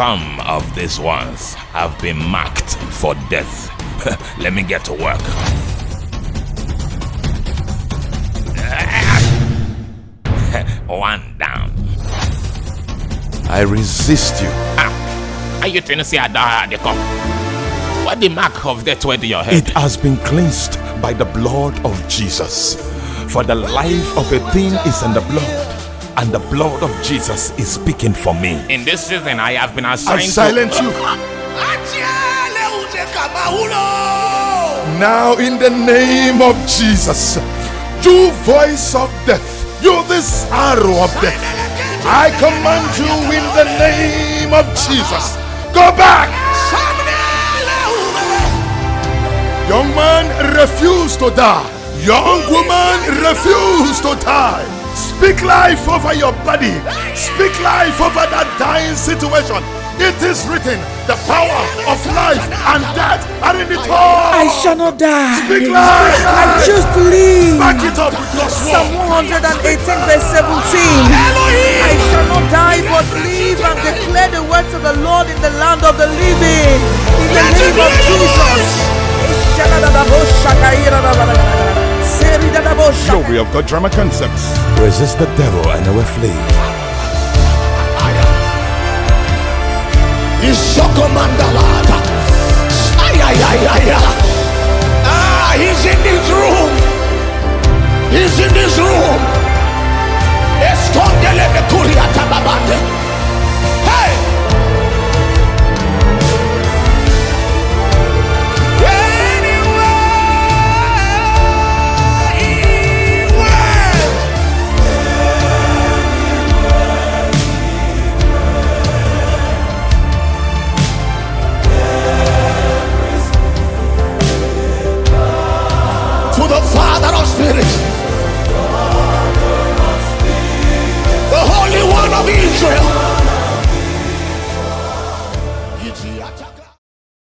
Some of these ones have been marked for death. Let me get to work. One down. I resist you. Ah, are you trying to say I die the come? What the mark of death went to your head? It has been cleansed by the blood of Jesus. For the life of a thing is in the blood, and the blood of Jesus is speaking for me. In this season, I have been assigned I silence to... you. Now, in the name of Jesus, you voice of death, you this arrow of death, I command you in the name of Jesus, go back. Young man, refuse to die. Young woman, refuse to die. Speak life over your body. Speak life over that dying situation. It is written, the power of life and death are in the tongue. I shall not die. Speak life. I choose to live. Back it up with your Psalm sword. 118 verse 17. I shall not die but live and declare the words of the Lord in the land of the living. In the name of Jesus. Glory of God Drama Concepts. Resist the devil and he will flee. Isoko Mandalata. Ay, ay, ay, ay, ay. Ah, he's in this room. He's in this room. Escondele me kuriata babande. finished.